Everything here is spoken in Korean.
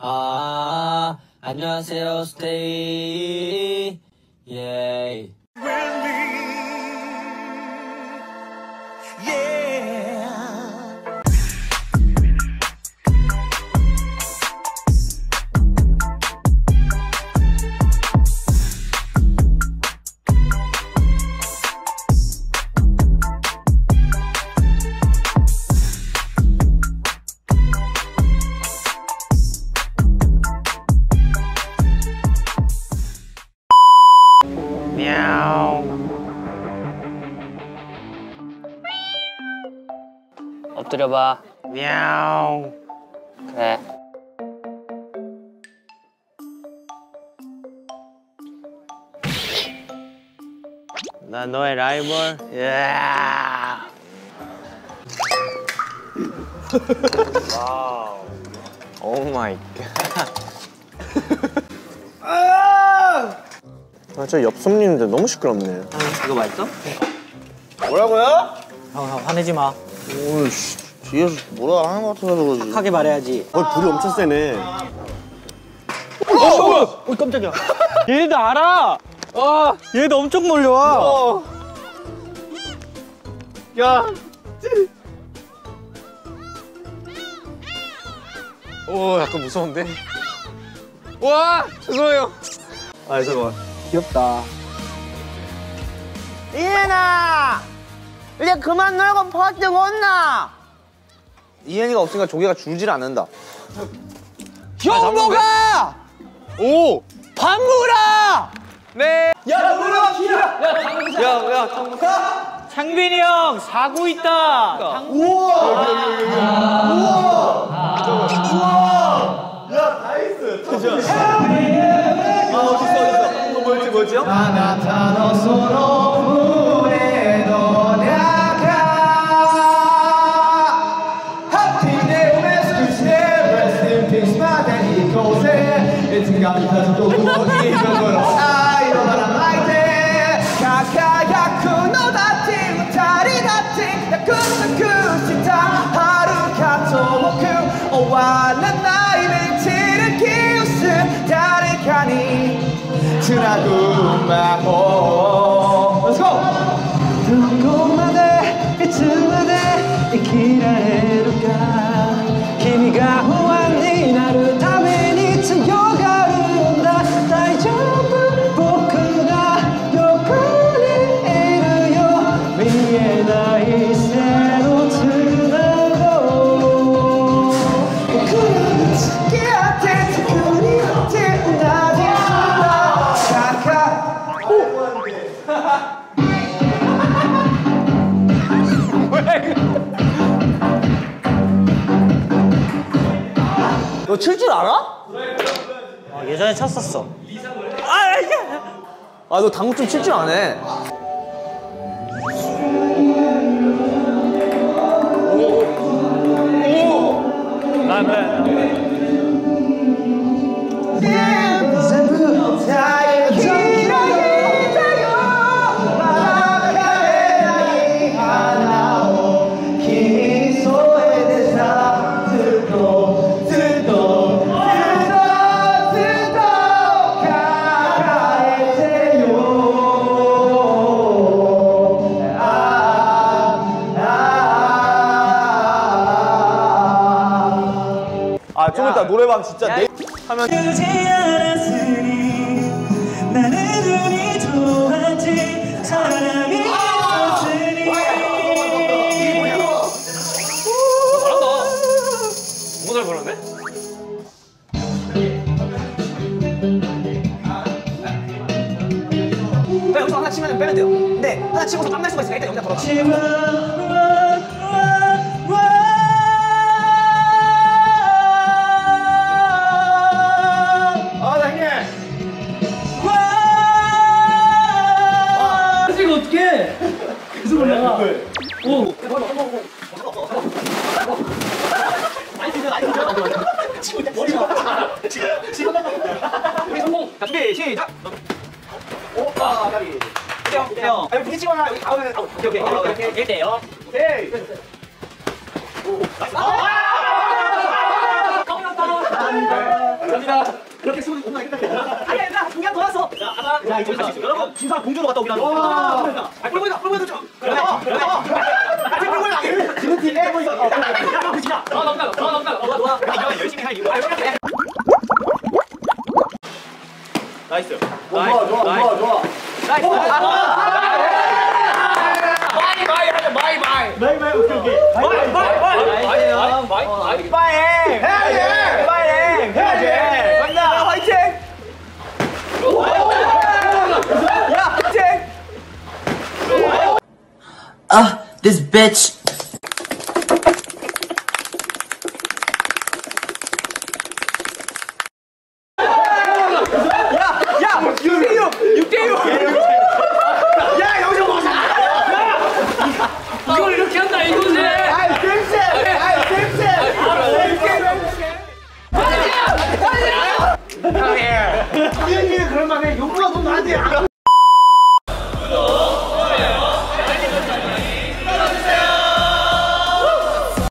아, 안녕하세요, 스테이. 예. 엎드려봐. 야옹. 그래. 나 너의 라이벌. 야. 와우. 오 마이 갓. 아, 저 옆손님인데 너무 시끄럽네. 이거 맛있어? 뭐라고요? 형, 형, 화내지 마. 오늘 씨, 뒤에서 뭐라 하는 것 같아서 그러지. 하게 말해야지. 어, 불이 엄청 세네. 어, 깜짝이야. 얘도 알아. 와, 얘도 엄청 몰려와. 야. 오, 약간 무서운데? 와, 죄송해요. 아, 잠깐만. 귀엽다. 이현아! 이제 그만 놀고 퍼뜩 온나! 이현이가 없으니까 조개가 줄질 않는다. 형보가! 오! 반무라! 네! 야, 물어! 야, 야, 야, 장무가! 창빈이 형, 사고 있다. ですよ。あなたのその胸の中ハッピーでくしてレスティンスまで行こうぜいつかいいところ愛をい輝くのだって人だって約束したか遠く終わ 였지요? 너 칠 줄 알아? 어, 예전에 쳤었어. 아, 너 당구 좀 칠 줄 아네. 아, 좀 이따 노래방 진짜 내 하면 그지 않았으니 나는 눈이 좋았지 사람이 있었으니 너무 잘 부르네? 그냥 여기서 하나 치면 빼면 돼요. 근데 하나 치고서 땀날 수가 있으니까 일단 여기다 걸어. 지 오. 우리 성공. 자, 준비 시작. 오빠 가비. 형, 형. 아니 부딪히거나 여기 가면 아, 오케이 오케이 오케이 오케이 1대요. 오케이. 오, 나이스. 아! 갑니다. 그렇게 수능 공부가 끝났겠다. 아니, 아니, 중요한 더 왔어. 자, 하나, 자, 이제 같이 여러분, 진상 공주로 갔다 오긴 하는 거. 아, 뿔보이다, 뿔보이다 좀. 그래, 그래. 아, 지금 뿔보이다. 지금 팀 해, 보이다. 야, 그 넘나, 더 넘나. 좋아, 좋아. 이거 열심히 할 이유. 아, 그래. 나이스. 나이스. 좋아, 좋아, 좋아, 좋아. 나이스. 마이, 마이 하자, 마이, 마이. 마이 마이 오케이 오케이 마이, 마이, 마이. 마이, 마이, 마이. 빠잉 해야지 빠잉 해야지 간다 화이팅 야 화이팅 Ah, this bitch. 야 6대6 6대6 야 여기서 뭐사 이걸 이렇게 한다, 이거지. 아이 쌤쌤 아이 쌤쌤 이현 이는 그럴 만해 용보가 좀 나한테